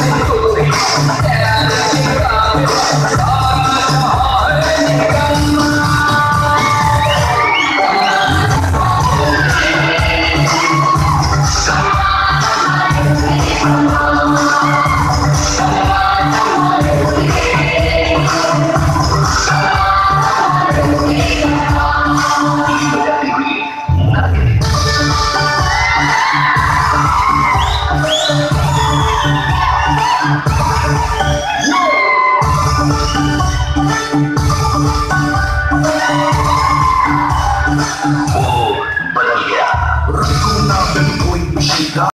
I'm Oh